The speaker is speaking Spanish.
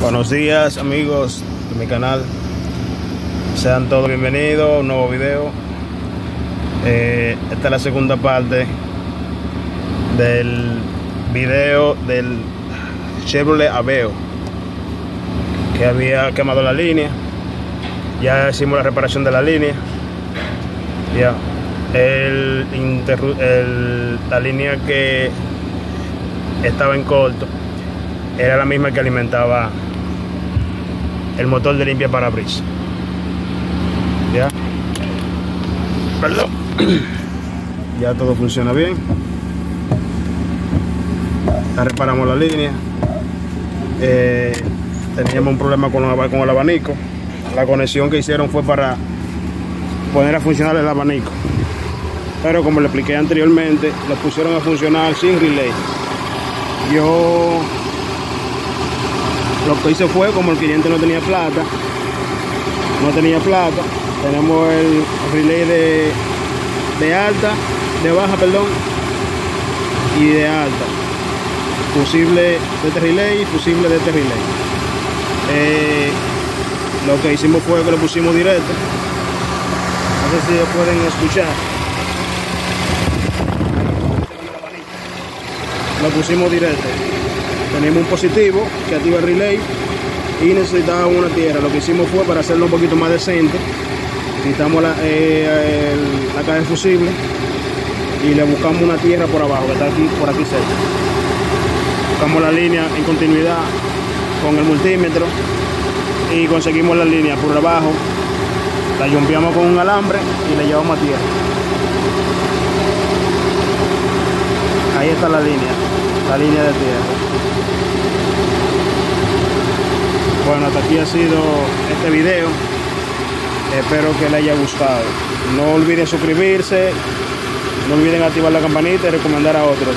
Buenos días amigos de mi canal. Sean todos bienvenidos a un nuevo video. Eh, esta es la segunda parte del video del Chevrolet Aveo que había quemado la línea. Ya hicimos la reparación de la línea. Ya. El, la línea que estaba en corto era la misma que alimentaba el motor de limpia parabrisas. Ya. Perdón. Ya todo funciona bien. Ya reparamos la línea. Eh, teníamos un problema con, con el abanico. La conexión que hicieron fue para poner a funcionar el abanico. Pero como le expliqué anteriormente, lo pusieron a funcionar sin relay. Yo lo que hice fue, como el cliente no tenía plata, no tenía plata, tenemos el relay de, de alta, de baja, perdón, y de alta. Fusible de este relay y fusible de este relay. Eh, lo que hicimos fue que lo pusimos directo. No sé si pueden escuchar. Pusimos directo tenemos un positivo que activa el relay y necesitábamos una tierra. Lo que hicimos fue para hacerlo un poquito más decente, quitamos la, eh, la caja de fusible y le buscamos una tierra por abajo, que está aquí, por aquí cerca. Buscamos la línea en continuidad con el multímetro y conseguimos la línea por abajo, la jumpeamos con un alambre y le llevamos a tierra. Ahí está la línea, la línea de tierra. Bueno, hasta aquí ha sido este video. Espero que le haya gustado. No olviden suscribirse, no olviden activar la campanita y recomendar a otros.